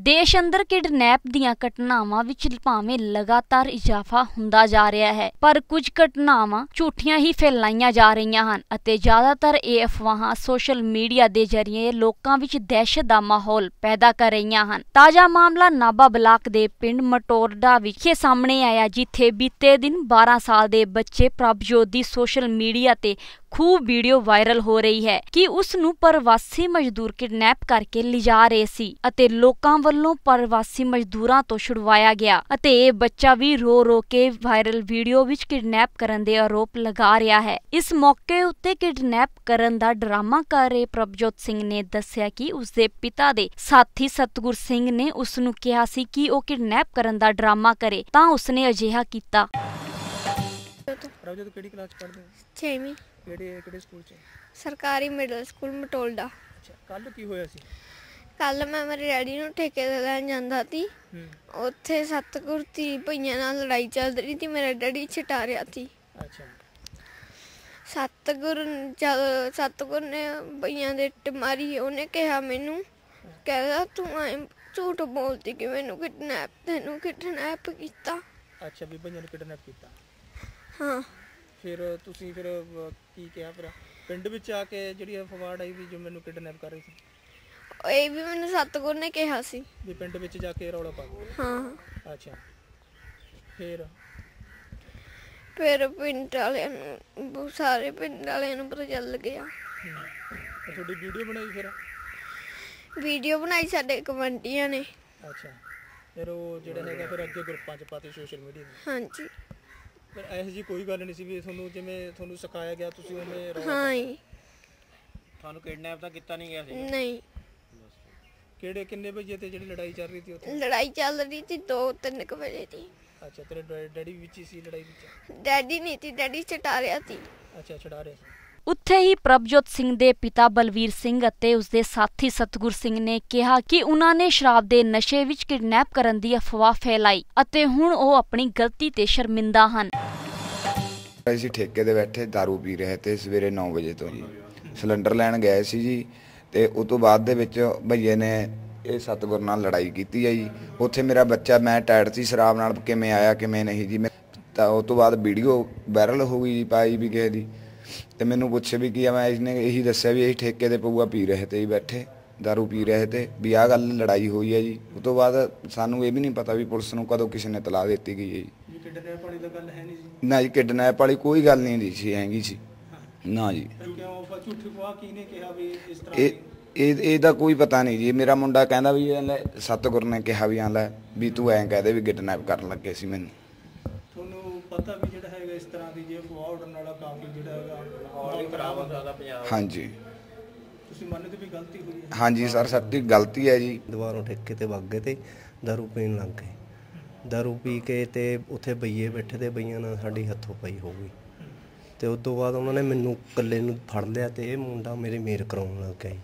ਦੇਸ਼ ਅੰਦਰ ਕਿਡਨੈਪ ਦੀਆਂ ਘਟਨਾਵਾਂ ਵਿੱਚ ਭਾਵੇਂ ਲਗਾਤਾਰ ਇਜ਼ਾਫਾ ਹੁੰਦਾ ਜਾ ਰਿਹਾ ਹੈ, ਪਰ ਕੁਝ ਘਟਨਾਵਾਂ ਝੂਠੀਆਂ ਹੀ ਫੈਲਾਈਆਂ ਜਾ ਰਹੀਆਂ ਹਨ ਅਤੇ ਜ਼ਿਆਦਾਤਰ ਇਹ ਅਫਵਾਹਾਂ ਸੋਸ਼ਲ ਮੀਡੀਆ ਦੇ ਜ਼ਰੀਏ ਲੋਕਾਂ ਵਿੱਚ ਦਹਿਸ਼ਤ ਦਾ ਮਾਹੌਲ ਪੈਦਾ ਕਰ ਰਹੀਆਂ ਹਨ। ਤਾਜ਼ਾ ਮਾਮਲਾ ਨਾਬਾ ਬਲਾਕ ਦੇ ਪਿੰਡ ਮਟੋਰਡਾ ਵਿਖੇ ਸਾਹਮਣੇ ਆਇਆ, ਜਿੱਥੇ ਬੀਤੇ ਦਿਨ 12 ਸਾਲ ਦੇ ਬੱਚੇ ਪ੍ਰਭਜੋਤ ਦੀ ਸੋਸ਼ਲ ਮੀਡੀਆ ਤੇ ਖੂਬ ਵੀਡੀਓ ਵਾਇਰਲ ਹੋ ਰਹੀ ਹੈ ਕਿ ਉਸ ਨੂੰ ਪ੍ਰਵਾਸੀ ਮਜ਼ਦੂਰ ਕਿਡਨੈਪ ਕਰਕੇ ਲਿਜਾ ਰਹੇ ਸੀ ਅਤੇ ਲੋਕਾਂ ਵੱਲੋਂ ਪ੍ਰਵਾਸੀ ਮਜ਼ਦੂਰਾਂ ਤੋਂ ਛੁਡਵਾਇਆ ਗਿਆ ਅਤੇ ਇਹ ਬੱਚਾ ਵੀ ਰੋ ਰੋ ਕੇ ਵਾਇਰਲ ਵੀਡੀਓ ਵਿੱਚ ਕਿਡਨੈਪ ਕਰਨ ਦੇ ਆਰੋਪ ਲਗਾ ਰਿਹਾ ਹੈ। ਇਸ ਮੌਕੇ ਉੱਤੇ ਕਿਡਨੈਪ ਕਰਨ ਦਾ ਡਰਾਮਾ ਕਰ ਰਹੇ ਪ੍ਰਭਜੋਤ ਸਿੰਘ ਨੇ ਦੱਸਿਆ ਕਿ ਉਸ ਦੇ ਪਿਤਾ ਦੇ ਸਾਥੀ ਸਤਗੁਰ ਸਿੰਘ ਨੇ ਉਸ ਨੂੰ ਕਿਹਾ ਸੀ ਕਿ ਉਹ ਕਿਡਨੈਪ ਕਰਨ ਦਾ ਡਰਾਮਾ ਕਰੇ ਤਾਂ ਉਸਨੇ ਅਜਿਹਾ ਕੀਤਾ। ਪ੍ਰਭਜੋਤ ਕਿਹੜੀ ਕਲਾਸ ਪੜ੍ਹਦੇ ਹੋ? ਛੇਵੀਂ। ਕਿਹੜੇ ਕਿਹੜੇ ਸਕੂਲ ਚ? ਸਰਕਾਰੀ ਮਿਡਲ ਸਕੂਲ ਮਟੋਲਡਾ। ਅੱਛਾ ਕੱਲ ਕੀ ਹੋਇਆ ਸੀ? ਕੱਲ ਮੈਂ ਮੇਰੇ ਡੈਡੀ ਨੂੰ ਠੇਕੇ ਤੇ ਲੈਣ ਜਾਂਦਾ ਸੀ। ਉੱਥੇ ਸਤਗੁਰ ਦੀ ਭਈਆਂ ਨਾਲ ਲੜਾਈ ਚੱਲ ਰਹੀ ਸੀ ਮੇਰਾ ਡੈਡੀ ਛਟਾ ਰਿਹਾ ਸੀ। ਅੱਛਾ। ਸਤਗੁਰ ਜਦ ਸਤਗੁਰ ਨੇ ਭਈਆਂ ਦੇ ਇੱਟ ਮਾਰੀ ਉਹਨੇ ਕਿਹਾ ਮੈਨੂੰ ਕਹਿੰਦਾ ਤੂੰ ਐਂ ਝੂਠ ਬੋਲਦੀ ਕਿ ਮੈਨੂੰ ਕਿਡਨੈਪ ਤੈਨੂੰ ਕਿਡਨੈਪ ਕੀਤਾ। ਅੱਛਾ ਵੀ ਬੰਜਾਂ ਨੂੰ ਕਿਡਨੈਪ ਕੀਤਾ। ਹਾਂ। ਫਿਰ ਤੁਸੀਂ ਫਿਰ ਕੀ ਕਿਹਾ ਫਿਰ ਪਿੰਡ ਵਿੱਚ ਆ ਕੇ ਜਿਹੜੀ ਅਫਵਾਹ ਆਈ ਵੀ ਜੋ ਮੈਨੂੰ ਕਿਡਨੈਪ ਕਰ ਰਹੀ ਸੀ। ਇਹ ਵੀ ਮੈਨੂੰ ਸਤਗੁਰ ਨੇ ਕਿਹਾ ਸੀ। ਵੀ ਪਿੰਡ ਵਿੱਚ ਜਾ ਕੇ ਰੌਲਾ ਪਾ ਦਿਓ। ਹਾਂ। ਅੱਛਾ। ਫਿਰ? ਫਿਰ ਪਿੰਡ ਵਾਲਿਆਂ ਨੂੰ ਬਹੁਤ ਸਾਰੇ ਪਿੰਡ ਵਾਲਿਆਂ ਨੂੰ ਪਤਾ ਚੱਲ ਗਿਆ। ਹੂੰ। ਤੇ ਤੁਹਾਡੀ ਵੀਡੀਓ ਬਣਾਈ ਫਿਰ? ਵੀਡੀਓ ਬਣਾਈ ਸਾਡੇ ਕਮੰਡੀਆਂ ਨੇ। ਅੱਛਾ। ਫਿਰ ਉਹ ਜਿਹੜਾ ਹੈਗਾ ਫਿਰ ਅੱਗੇ ਗਰੁੱਪਾਂ 'ਚ ਪਾਤੇ ਸੋਸ਼ਲ ਮੀਡੀਆ ਹਾਂਜੀ। ਫਿਰ ਇਹੋ ਜੀ ਕੋਈ ਗੱਲ ਨਹੀਂ ਸੀ ਵੀ ਤੁਹਾਨੂੰ ਜਿਵੇਂ ਤੁਹਾਨੂੰ ਸਿਖਾਇਆ ਗਿਆ ਤੁਸੀਂ ਉਵੇਂ ਰੌਲਾ ਹਾਂ ਜੀ। ਤੁਹਾਨੂੰ ਕਿਡਨੈਪ ਤਾਂ ਕੀਤਾ ਨਹੀਂ ਗਿਆ ਨਹੀਂ। ਕਿਹੜੇ ਕਿੰਨੇ ਵਜੇ ਤੇ ਜਿਹੜੀ ਲੜਾਈ ਚੱਲ ਰਹੀ ਸੀ ਉੱਥੇ? ਲੜਾਈ ਚੱਲ ਰਹੀ ਸੀ 2-3 ਕੁ ਵਜੇ ਦੀ। ਅੱਛਾ ਤੇਰੇ ਡੈ- ਡੈਡੀ ਵਿੱਚ ਹੀ ਸੀ ਲੜਾਈ ਵਿੱਚ? ਡੈਡੀ ਨਹੀਂ ਸੀ ਡੈਡੀ ਚਟਾ ਰਿਹਾ ਸੀ। ਅੱਛਾ ਛਡਾ ਰਹੇ ਸੀ। ਉੱਥੇ ਹੀ ਪ੍ਰਭਜੋਤ ਸਿੰਘ ਦੇ ਪਿਤਾ ਬਲਵੀਰ ਸਿੰਘ ਅਤੇ ਉਸਦੇ ਸਾਥੀ ਸਤਗੁਰ ਸਿੰਘ ਨੇ ਕਿਹਾ ਕਿ ਉਹਨਾਂ ਨੇ ਸ਼ਰਾਬ ਦੇ ਨਸ਼ੇ ਵਿੱਚ ਕਿਡਨੈਪ ਕਰਨ ਦੀ ਅਫਵਾਹ ਫੈਲਾਈ ਅਤੇ ਹੁਣ ਉਹ ਆਪਣੀ ਗਲਤੀ ਤੇ ਸ਼ਰਮਿੰਦਾ ਹਨ। ਅਸੀਂ ਠੇਕੇ ਤੇ ਬੈਠੇ दारू ਪੀ ਰਹੇ ਤੇ ਸਵੇਰੇ 9 ਵਜੇ ਤੋਂ ਜੀ। ਸਿਲੰਡਰ ਲੈਣ ਗਏ ਸੀ ਜੀ ਤੇ ਉਸ ਤੋਂ ਬਾਅਦ ਦੇ ਵਿੱਚ ਭਈਏ ਨੇ ਇਹ ਸਤਗੁਰ ਨਾਲ ਲੜਾਈ ਕੀਤੀ ਹੈ ਜੀ। ਉੱਥੇ ਮੇਰਾ ਬੱਚਾ, ਮੈਂ ਟਾਇਰ ਸੀ ਸ਼ਰਾਬ ਨਾਲ, ਕਿਵੇਂ ਆਇਆ, ਕਿਵੇਂ ਨਹੀਂ ਜੀ, ਮੈਂ ਤਾਂ ਉਸ ਤੋਂ ਬਾਅਦ ਵੀਡੀਓ ਵਾਇਰਲ ਹੋ ਗਈ ਜੀ, ਪਾਈ ਵੀ ਕਿਸੇ ਦੀ। ਤੇ ਮੈਨੂੰ ਪੁੱਛੇ ਵੀ ਕੀ ਆ ਮੈਂ ਇਸਨੇ ਇਹੀ ਦੱਸਿਆ ਵੀ ਅਸੀਂ ਠੇਕੇ ਤੇ ਪਊਆ ਪੀ ਰਹੇ ਤੇ ਜੀ ਬੈਠੇ दारू ਪੀ ਰਹੇ ਤੇ ਵੀ ਆਹ ਗੱਲ ਲੜਾਈ ਹੋਈ ਹੈ ਜੀ। ਉਸ ਤੋਂ ਬਾਅਦ ਸਾਨੂੰ ਇਹ ਵੀ ਨਹੀਂ ਪਤਾ ਵੀ ਪੁਲਿਸ ਨੂੰ ਕਦੋਂ ਕਿਸੇ ਨੇ ਤਲਾਹ ਦਿੱਤੀ ਗਈ ਹੈ ਜੀ। ਵੀ ਕਿਡਨੈਪ ਵਾਲੀ ਤਾਂ ਗੱਲ ਹੈ ਨਹੀਂ ਸੀ ਨਾ ਜੀ ਕਿਡਨੈਪ ਵਾਲੀ ਕੋਈ ਗੱਲ ਨਹੀਂ ਦੀ ਸੀ ਹੈਗੀ ਸੀ ਨਾ ਜੀ। ਕਿਉਂ ਉਹ ਝੂਠੀ ਅਫਵਾਹ ਕਿਹਨੇ ਕਿਹਾ ਵੀ ਇਸ ਤਰ੍ਹਾਂ ਇਹ ਇਹ ਇਹਦਾ ਕੋਈ ਪਤਾ ਨਹੀਂ ਜੀ। ਮੇਰਾ ਮੁੰਡਾ ਕਹਿੰਦਾ ਵੀ ਇਹ ਸਤਗੁਰ ਨੇ ਕਿਹਾ ਵੀ ਆਂ ਲੈ ਵੀ ਤੂੰ ਐਂ ਕਹਦੇ ਵੀ ਕਿਡਨੈਪ ਕਰਨ ਲੱਗੇ ਸੀ ਮੈਨੂੰ। ਤੁਹਾਨੂੰ ਪਤਾ ਵੀ ਜਿਹੜਾ ਹੈਗਾ ਇਸ ਤਰ੍ਹਾਂ ਦੀ ਜੇ ਅਫਵਾਹ ਉੱਡਣ ਵਾਲਾ ਕਾਫੀ ਜਿਹੜਾ ਹੈਗਾ ਹਾਂਜੀ। ਤੁਸੀਂ ਮੰਨਦੇ ਵੀ ਗਲਤੀ ਹੋਈ ਹੈ? ਹਾਂਜੀ ਸਰ ਸਾਡੀ ਗਲਤੀ ਹੈ ਜੀ। ਦੁਬਾਰੋਂ ਠੇਕੇ ਤੇ ਵਗ ਗਏ ਤੇ ਦਾਰੂ ਪੀਣ ਲੱਗ ਗਏ। ਦਾਰੂ ਪੀ ਕੇ ਤੇ ਉੱਥੇ ਬਈਏ ਬੈਠੇ ਤੇ ਬਈਆਂ ਨਾਲ ਸਾਡੀ ਹੱਥੋਂ ਪਈ ਹੋ ਗਈ। ਤੇ ਉਸ ਤੋਂ ਬਾਅਦ ਉਹਨਾਂ ਨੇ ਮੈਨੂੰ ਇਕੱਲੇ ਨੂੰ ਫੜ ਲਿਆ ਤੇ ਇਹ ਮੁੰਡਾ ਮੇਰੇ ਮੇਰ ਕਰਾਉਣ ਲੱਗ ਗਿਆ ਜੀ।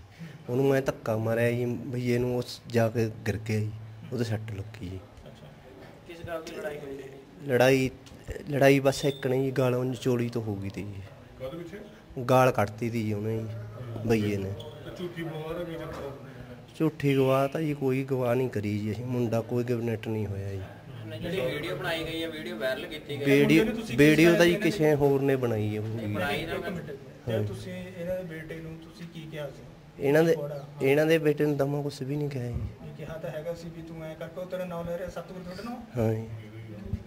ਉਹਨੂੰ ਮੈਂ ਧੱਕਾ ਮਾਰਿਆ ਜੀ ਬਈਏ ਨੂੰ ਉਸ ਜਾ ਕੇ ਗਿਰ ਗਿਆ ਜੀ ਉਹਦੇ ਸੱਟ ਲੱਗੀ ਜੀ। ਅੱਛਾ। ਕਿਸ ਗੱਲ ਦੀ ਲੜਾਈ ਹੋਈ ਲੜਾਈ ਲੜਾਈ ਬਸ ਇੱਕ ਨੇ ਜੀ ਗਾਲ ਚੋਲੀ ਤੋਂ ਹੋ ਗਈ ਤੀ ਜੀ। ਗਾਲ ਕੱਢਤੀ ਤੀ ਜੀ ਉਹਨੇ ਜੀ ਬਈਏ ਨੇ। ਝੂਠੀ ਗਵਾਹ ਤਾਂ ਜੀ ਕੋਈ ਗਵਾਹ ਨਹੀਂ ਕਰੀ ਜੀ ਅਸੀਂ ਮੁੰਡਾ ਕੋਈ ਗਿਵਨੇਟ ਨਹੀਂ ਹੋਇਆ ਜੀ। ਜਿਹੜੀ ਵੀਡੀਓ ਬਣਾਈ ਗਈ ਹੈ ਵੀਡੀਓ ਵਾਇਰਲ ਕੀਤੀ ਗਈ ਵੀਡੀਓ ਵੀਡੀਓ ਤਾਂ ਜੀ ਕਿਸੇ ਹੋਰ ਨੇ ਬਣਾਈ ਹੈ ਬਣਾਈ ਨਾ ਤੁਸੀਂ ਇਹਨਾਂ ਦੇ ਬੇਟੇ ਨੂੰ ਤੁਸੀਂ ਕੀ ਕਿਹਾ ਸੀ? ਇਹਨਾਂ ਦੇ ਇਹਨਾਂ ਦੇ ਬੇਟੇ ਨੂੰ ਦਮਾ ਕੁਛ ਵੀ ਨਹੀਂ ਕਿਹਾ ਜੀ। ਕਿਹਾ ਤਾਂ ਹੈਗਾ ਸੀ ਵੀ ਤੂੰ ਐ ਕਰਕੇ ਉਹ ਤੇਰਾ ਨਾਮ ਲੈ ਰਿਹਾ ਸਤਿਗੁਰ ਤੁਹਾਡੇ ਨਾਲ? ਹਾਂ ਜੀ।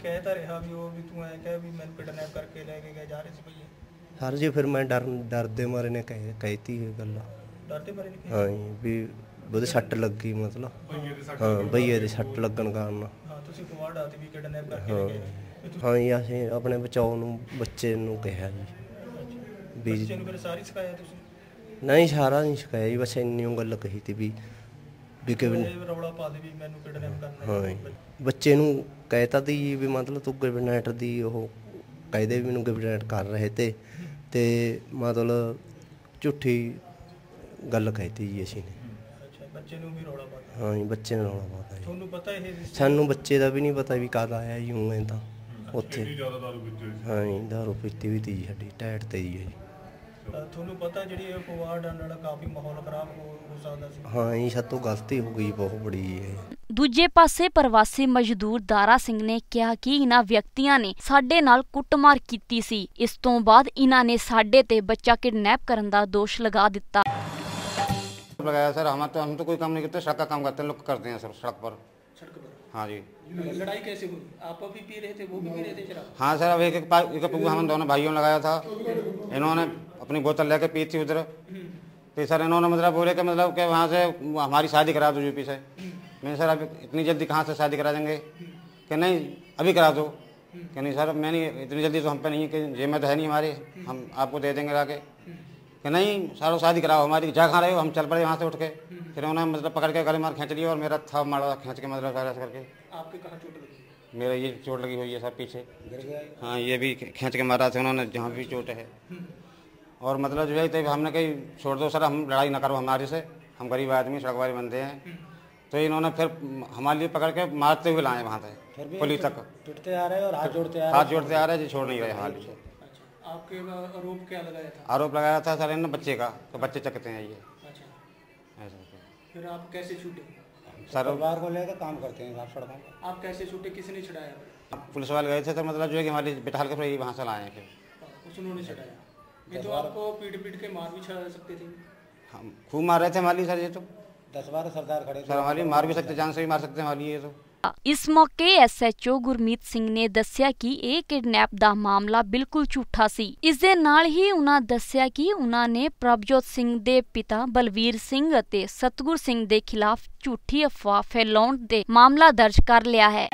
ਕਹਿ ਤਾਂ ਰਿਹਾ ਵੀ ਉਹ ਵੀ ਤੂੰ ਐ ਕਹਿ ਵੀ ਮੈਨੂੰ ਕਿਡਨੈਪ ਕਰਕੇ ਲੈ ਕੇ ਗਏ ਜਾ ਰਹੇ ਸੀ ਭਈਏ। ਸਰ ਜੀ ਫਿਰ ਮੈਂ ਡਰ ਡਰਦੇ ਮਾਰੇ ਨੇ ਕਹਿ ਕਹਿਤੀ ਇਹ ਗੱਲ। ਡਰਦੇ ਨਹੀਂ ਕਿਹਾ ਹਾਂ ਜੀ ਵੀ ਉਹਦੇ ਸੱਟ ਲੱਗੀ ਮਤਲਬ। ਹਾਂ ਬਈਏ ਦੇ ਸੱਟ ਲੱਗਣ ਕਾਰਨ। ਹਾਂ ਤੁਸੀਂ ਅਫਵਾਹ ਡਾਤੀ ਵੀ ਕਿਡਨੈਪ ਕਰਕੇ ਲੈ ਗਏ। ਹਾਂ ਜੀ ਅਸੀਂ ਆਪਣੇ ਬਚਾਓ ਨੂੰ ਬੱਚੇ ਨੂੰ ਕਿਹਾ ਜੀ। ਬੱਚੇ ਨੂੰ ਫਿਰ ਸਾਰੀ ਸਿਖਾਇਆ ਤੁਸੀਂ? ਨਹੀਂ ਸਾਰਾ ਨਹੀਂ ਸਿਖਾਇਆ ਜੀ ਬਸ ਇੰਨੀ ਗੱਲ ਕਹੀ ਤੀ ਵੀ ਵੀ ਇਹ ਰੌਲਾ ਪਾ ਦੇ ਵੀ ਮੈਨੂੰ ਕਿਡਨੈਪ ਕਰਨਾ ਹਾਂ। ਬੱਚੇ ਨੂੰ ਕਹਿਤਾ ਤੀ ਵੀ ਮਤਲਬ ਤੂੰ ਗਿਵਨੈਟ ਦੀ ਉਹ ਕਾਇਦੇ ਵੀ ਮੈਨੂੰ ਗਿਵਨੈਟ ਕਰ ਰਹੇ ਤੇ ਤੇ ਮਤਲਬ ਝੂਠੀ ਗੱਲ ਕਹਿਤੀ ਜੀ ਅਸੀਂ ਨੇ। ਅੱਛਾ ਬੱਚੇ ਨੂੰ ਵੀ ਰੌਲਾ ਪਾ ਦਿੱਤਾ ਹਾਂ ਜੀ ਬੱਚੇ ਨੇ ਰੌਲਾ ਪਾਤਾ ਜੀ। ਤੁਹਾਨੂੰ ਪਤਾ ਇਹ ਸਾਨੂੰ ਬੱਚੇ ਦਾ ਵੀ ਨਹੀਂ ਪਤਾ ਵੀ ਕਦ ਆਇਆ ਜੀ ਉਵੇਂ ਤਾਂ। ਉੱਥੇ। ਹਾਂ ਜੀ ਦਾਰੂ ਪੀਤੀ ਵੀ ਤੀ ਜੀ ਸਾਡੀ ਟੈਟ ਤੇ ਜੀ ਤੁਹਾਨੂੰ ਪਤਾ ਜਿਹੜੀ ਇਹ ਡਰਨ ਵਾਲਾ ਕਾਫੀ ਮਾਹੌਲ ਖਰਾਬ ਹੋ ਹੋ ਸਕਦਾ ਸੀ? ਹਾਂ ਜੀ ਸਾਤੋਂ ਗਲਤੀ ਹੋ ਗਈ ਬਹੁਤ ਬੜੀ ਹੈ ਦੂਜੇ ਪਾਸੇ ਪ੍ਰਵਾਸੀ ਮਜ਼ਦੂਰ ਦਾਰਾ ਸਿੰਘ ਨੇ ਕਿਹਾ ਕਿ ਇਹਨਾਂ ਵਿਅਕਤੀਆਂ ਨੇ ਸਾਡੇ ਨਾਲ ਕੁੱਟਮਾਰ ਕੀਤੀ ਸੀ ਇਸ ਤੋਂ ਬਾਅਦ ਇਹਨਾਂ ਨੇ ਸਾਡੇ ਤੇ ਬੱਚਾ ਕਿਡਨੈਪ ਕਰਨ ਦਾ ਦੋਸ਼ ਲਗਾ ਦਿੱਤਾ लगाया सर हम तो हम तो कोई काम नहीं करते सड़क का काम करते हैं लोग करते हैं सर सड़क पर सड़क पर हाँ जी लड़ाई कैसे हुई आप अभी पी रहे थे वो भी पी रहे थे शराब हाँ सर अब एक एक पा- एक पुआ हम दोनों भाइयों ने लगाया था इन्होंने अपनी बोतल लेके पी थी उधर फिर सर इन्होंने मतलब बोले कि मतलब कि वहाँ से हमारी शादी करा दो यूपी से मैंने सर अब इतनी जल्दी कहाँ से शादी करा देंगे? कि नहीं अभी करा दो। कि नहीं सर मैं नहीं इतनी जल्दी तो हम पे नहीं है कि में तो है नहीं हमारी। हम आपको दे देंगे लाके कि नहीं सारो शादी कराओ हमारी जा कहाँ रहे हो? हम चल पड़े वहाँ से उठ के। फिर उन्होंने मतलब पकड़ के गले मार खींच लिया और मेरा था मारा खींच के मतलब करके। आपके कहाँ चोट लगी मेरा ये चोट लगी हुई है सर पीछे। हाँ? ये भी खींच के मारा था उन्होंने जहाँ भी चोट है। और मतलब जो है तो हमने कही छोड़ दो सर हम लड़ाई ना करो हमारे से। हम गरीब आदमी सड़क वाले बंदे हैं। तो इन्होंने फिर हमारे लिए पकड़ के मारते हुए लाए वहाँ से पुलिस तक। टूटते आ रहे और हाथ जोड़ते आ हाथ जोड़ते आ रहे जी छोड़ नहीं रहे हमारे से अच्छा। आपके आरोप क्या लगाया था? आरोप लगाया था सर इन्होंने बच्चे का तो बच्चे चकते हैं ये। अच्छा। फिर आप कैसे छूटे? सर परिवार को लेकर काम करते हैं आप सड़कों पर आप कैसे छूटे? किसने छुड़ाया? पुलिस वाले गए थे तो मतलब जो है कि हमारी बिठाल के फिर वहाँ से लाए हैं फिर। उन्होंने छुड़ाया। ये तो आपको पीट पीट के मार भी छड़ा सकते थे। हम खूब मार रहे थे हमारे सर ये तो। दस बारह सरदार खड़े सर हमारी मार भी सकते जान से भी मार सकते हैं हमारे लिए ये तो ਇਸ ਮੌਕੇ ਐਸਐਚਓ ਗੁਰਮੀਤ ਸਿੰਘ ਨੇ ਦੱਸਿਆ ਕਿ ਇਹ ਕਿਡਨੈਪ ਦਾ ਮਾਮਲਾ ਬਿਲਕੁਲ ਝੂਠਾ ਸੀ ਇਸ ਦੇ ਨਾਲ ਹੀ ਉਹਨਾਂ ਦੱਸਿਆ ਕਿ ਉਹਨਾਂ ਨੇ ਪ੍ਰਭਜੋਤ ਸਿੰਘ ਦੇ ਪਿਤਾ ਬਲਵੀਰ ਸਿੰਘ ਅਤੇ ਸਤਗੁਰ ਸਿੰਘ ਦੇ ਖਿਲਾਫ ਝੂਠੀ ਅਫਵਾਹ ਫੈਲਾਉਣ ਦੇ ਮਾਮਲਾ ਦਰਜ ਕਰ ਲਿਆ ਹੈ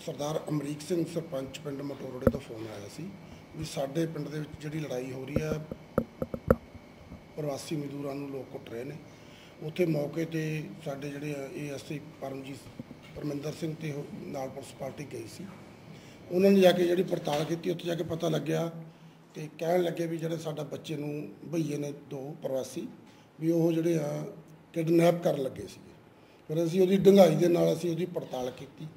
ਸਰਦਾਰ ਅਮਰੀਕ ਸਿੰਘ ਸਰਪੰਚ ਪਿੰਡ ਮਟੋਰੜੇ ਤੋਂ ਫੋਨ ਆਇਆ ਸੀ ਵੀ ਸਾਡੇ ਪਿੰਡ ਦੇ ਵਿੱਚ ਜਿਹੜੀ ਲੜਾਈ ਹੋ ਰਹੀ ਹੈ ਪ੍ਰਵਾਸੀ ਮਜ਼ਦੂਰਾਂ ਨੂੰ ਲੋਕ ਕੁੱਟ ਰਹੇ ਨੇ। ਉੱਥੇ ਮੌਕੇ ਤੇ ਸਾਡੇ ਜਿਹੜੇ ਏਐਸਆਈ ਪਰਮਜੀਤ, ਪਰਮਿੰਦਰ ਸਿੰਘ ਤੇ ਉਹ ਨਾਲ ਪੁਲਿਸ ਪਾਰਟੀ ਗਈ ਸੀ। ਉਹਨਾਂ ਨੇ ਜਾ ਕੇ ਜਿਹੜੀ ਪੜਤਾਲ ਕੀਤੀ, ਉੱਥੇ ਜਾ ਕੇ ਪਤਾ ਲੱਗਿਆ ਤੇ ਕਹਿਣ ਲੱਗੇ ਵੀ ਜਿਹੜੇ ਸਾਡਾ ਬੱਚੇ ਨੂੰ ਭਈਏ ਨੇ ਦੋ ਪ੍ਰਵਾਸੀ, ਵੀ ਉਹ ਜਿਹੜੇ ਆ, ਕਿਡਨੈਪ ਕਰਨ ਲੱਗੇ ਸੀਗੇ। ਫਿਰ ਅਸੀਂ ਉਹਦੀ ਡੰਗਾਈ ਦੇ ਨਾਲ ਅਸੀਂ ਉਹਦੀ ਪੜਤਾਲ ਕੀਤੀ।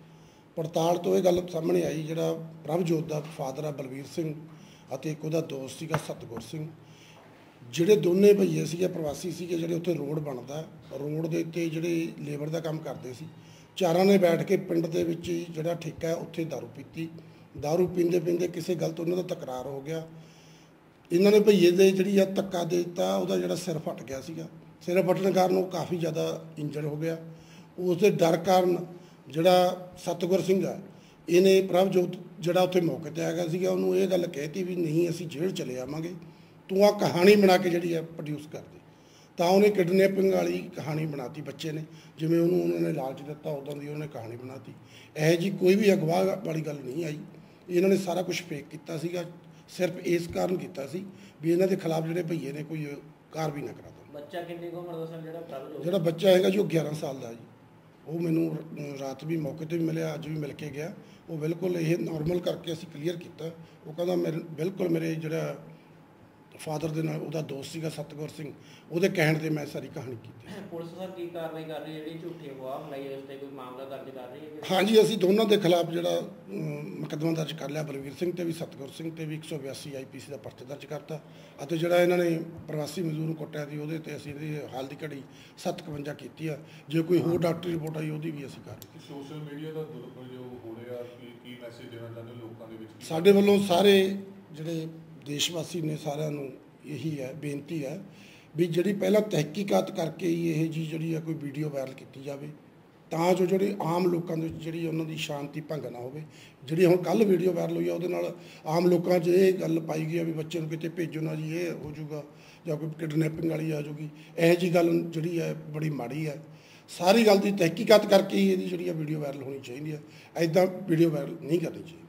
ਪੜਤਾਲ ਤੋਂ ਇਹ ਗੱਲ ਸਾਹਮਣੇ ਆਈ, ਜਿਹੜਾ ਪ੍ਰਭਜੋਤ ਦਾ ਫਾਦਰ ਆ ਬਲਵੀਰ ਸਿੰਘ ਅਤੇ ਇੱਕ ਉਹਦਾ ਦੋਸਤ ਸੀਗਾ ਸਤਗੁਰ ਸਿੰਘ। ਜਿਹੜੇ ਦੋਨੇ ਭਈਏ ਸੀਗੇ, ਪ੍ਰਵਾਸੀ ਸੀਗੇ, ਜਿਹੜੇ ਉੱਥੇ ਰੋਡ ਬਣਦਾ, ਰੋਡ ਦੇ ਉੱਤੇ ਜਿਹੜੇ ਲੇਬਰ ਦਾ ਕੰਮ ਕਰਦੇ ਸੀ, ਚਾਰਾਂ ਨੇ ਬੈਠ ਕੇ ਪਿੰਡ ਦੇ ਵਿੱਚ ਹੀ ਜਿਹੜਾ ਠੇਕਾ ਹੈ, ਉੱਥੇ ਦਾਰੂ ਪੀਤੀ। ਦਾਰੂ ਪੀਂਦੇ ਪੀਂਦੇ ਕਿਸੇ ਗੱਲ ਤੋਂ ਉਹਨਾਂ ਦਾ ਤਕਰਾਰ ਹੋ ਗਿਆ। ਇਹਨਾਂ ਨੇ ਭਈਏ ਦੇ ਜਿਹੜੀ ਆ ਧੱਕਾ ਦੇ ਦਿੱਤਾ, ਉਹਦਾ ਜਿਹੜਾ ਸਿਰ ਫਟ ਗਿਆ ਸੀਗਾ। ਸਿਰ ਫਟਣ ਕਾਰਨ ਉਹ ਕਾਫੀ ਜ਼ਿਆਦਾ ਇੰਜਰ ਹੋ ਗਿਆ। ਉਸ ਦੇ ਡਰ ਕਾਰਨ ਜਿਹੜਾ ਸਤਗੁਰ ਸਿੰਘ ਆ, ਇਹਨੇ ਪ੍ਰਭਜੋਤ ਜਿਹੜਾ ਉੱਥੇ ਮੌਕੇ ਤੇ ਆ ਗਿਆ ਸੀਗਾ, ਉਹਨੂੰ ਇਹ ਗੱਲ ਕਹਿਤੀ ਵੀ ਨਹੀਂ, ਅਸੀਂ ਜੇਲ੍ਹ ਚਲੇ ਆਵਾਂਗੇ। ਤੂੰ ਆ ਕਹਾਣੀ ਬਣਾ ਕੇ ਜਿਹੜੀ ਆ ਪ੍ਰੋਡਿਊਸ ਕਰ ਦੇ ਤਾਂ ਉਹਨੇ ਕਿਡਨੈਪਿੰਗ ਵਾਲੀ ਕਹਾਣੀ ਬਣਾਤੀ ਬੱਚੇ ਨੇ। ਜਿਵੇਂ ਉਹਨੂੰ ਉਹਨਾਂ ਨੇ ਲਾਲਚ ਦਿੱਤਾ ਉਦੋਂ ਦੀ ਉਹਨੇ ਕਹਾਣੀ ਬਣਾਤੀ। ਇਹ ਜੀ ਕੋਈ ਵੀ ਅਗਵਾ ਵਾਲੀ ਗੱਲ ਨਹੀਂ ਆਈ। ਇਹਨਾਂ ਨੇ ਸਾਰਾ ਕੁਝ ਫੇਕ ਕੀਤਾ ਸੀਗਾ। ਸਿਰਫ ਇਸ ਕਾਰਨ ਕੀਤਾ ਸੀ ਵੀ ਇਹਨਾਂ ਦੇ ਖਿਲਾਫ ਜਿਹੜੇ ਭਈਏ ਨੇ ਕੋਈ ਕਾਰਵਾਈ ਨਾ ਕਰਾ ਦੇਣ। ਬੱਚਾ ਕਿੰਨੀ ਕੁ ਉਮਰ ਦਾ ਸਰ? ਜਿਹੜਾ ਪ੍ਰਭਜੋਤ ਜਿਹੜਾ ਬੱਚਾ ਹੈਗਾ ਜੀ ਉਹ 11 ਸਾਲ ਦਾ ਜੀ। ਉਹ ਮੈਨੂੰ ਰਾਤ ਵੀ ਮੌਕੇ ਤੇ ਵੀ ਮਿਲਿਆ ਅੱਜ ਵੀ ਮਿਲ ਕੇ ਗਿਆ। ਉਹ ਬਿਲਕੁਲ ਇਹ ਨਾਰਮਲ ਕਰਕੇ ਅਸੀਂ ਕਲੀਅਰ ਕੀਤਾ। ਉਹ ਕਹਿੰਦਾ ਮੇਰੇ ਬਿਲਕੁਲ ਮੇਰੇ ਜਿਹੜਾ ਫਾਦਰ ਦੇ ਨਾਲ ਉਹਦਾ ਦੋਸਤ ਸੀਗਾ ਸਤਗੁਰ ਸਿੰਘ ਉਹਦੇ ਕਹਿਣ ਤੇ ਮੈਂ ਸਾਰੀ ਕਹਾਣੀ ਕੀਤੀ। ਪੁਲਿਸ ਸਰ ਕੀ ਕਾਰਵਾਈ ਕਰ ਰਹੀ ਹੈ? ਜਿਹੜੀ ਝੂਠੀ ਅਫਵਾਹ ਫੈਲਾਈ ਉਸ ਤੇ ਕੋਈ ਮਾਮਲਾ ਦਰਜ ਕਰ ਰਹੀ ਹੈ ਹਾਂਜੀ ਅਸੀਂ ਦੋਨਾਂ ਦੇ ਖਿਲਾਫ ਜਿਹੜਾ ਮੁਕੱਦਮਾ ਦਰਜ ਕਰ ਲਿਆ ਬਲਵੀਰ ਸਿੰਘ ਤੇ ਵੀ ਸਤਗੁਰ ਸਿੰਘ ਤੇ ਵੀ 182 ਆਈਪੀਸੀ ਦਾ ਪਰਚਾ ਦਰਜ ਕਰਤਾ ਅਤੇ ਜਿਹੜਾ ਇਹਨਾਂ ਨੇ ਪ੍ਰਵਾਸੀ ਮਜ਼ਦੂਰ ਨੂੰ ਕੁੱਟਿਆ ਸੀ ਉਹਦੇ ਤੇ ਅਸੀਂ ਇਹਦੀ ਹਾਲ ਦੀ ਘੜੀ 751 ਕੀਤੀ ਆ। ਜੇ ਕੋਈ ਹੋਰ ਡਾਕਟਰੀ ਰਿਪੋਰਟ ਆਈ ਉਹਦੀ ਵੀ ਅਸੀਂ ਕਰ ਦਿੱਤੀ। ਸੋਸ਼ਲ ਮੀਡੀਆ ਦਾ ਦੁਰਉਪਯੋਗ ਹੋ ਰਿਹਾ ਕੀ ਕੀ ਮੈਸੇਜ ਦੇਣਾ ਚਾਹੁੰਦੇ ਲੋਕਾਂ ਦੇ ਵਿੱਚ? ਸਾਡੇ ਵੱਲੋਂ ਸਾਰੇ ਜਿਹੜੇ ਦੇਸ਼ ਵਾਸੀ ਨੇ ਸਾਰਿਆਂ ਨੂੰ ਇਹੀ ਹੈ, ਬੇਨਤੀ ਹੈ ਵੀ ਜਿਹੜੀ ਪਹਿਲਾਂ ਤਹਿਕੀਕਾਤ ਕਰਕੇ ਹੀ ਇਹ ਜੀ ਜਿਹੜੀ ਆ ਕੋਈ ਵੀਡੀਓ ਵਾਇਰਲ ਕੀਤੀ ਜਾਵੇ, ਤਾਂ ਜੋ ਜਿਹੜੇ ਆਮ ਲੋਕਾਂ ਦੇ ਵਿੱਚ ਜਿਹੜੀ ਉਹਨਾਂ ਦੀ ਸ਼ਾਂਤੀ ਭੰਗ ਨਾ ਹੋਵੇ। ਜਿਹੜੀ ਹੁਣ ਕੱਲ ਵੀਡੀਓ ਵਾਇਰਲ ਹੋਈ ਆ, ਉਹਦੇ ਨਾਲ ਆਮ ਲੋਕਾਂ 'ਚ ਇਹ ਗੱਲ ਪਾਈ ਗਈ ਆ ਵੀ ਬੱਚੇ ਨੂੰ ਕਿਤੇ ਭੇਜੋ ਨਾ ਜੀ, ਇਹ ਹੋ ਜਾਊਗਾ ਜਾਂ ਕੋਈ ਕਿਡਨੈਪਿੰਗ ਵਾਲੀ ਆ ਜਾਊਗੀ। ਇਹੋ ਜੀ ਗੱਲ ਜਿਹੜੀ ਹੈ ਬੜੀ ਮਾੜੀ ਹੈ ਸਾਰੀ ਗੱਲ ਦੀ ਤਹਿਕੀਕਾਤ ਕਰਕੇ ਹੀ ਇਹਦੀ ਜਿਹੜੀ ਆ ਵੀਡੀਓ ਵਾਇਰਲ ਹੋਣੀ ਚਾਹੀਦੀ ਹੈ ਐਦਾਂ ਵੀਡੀਓ ਵਾਇਰਲ ਨਹੀਂ ਕਰਨੀ ਚਾਹੀਦੀ।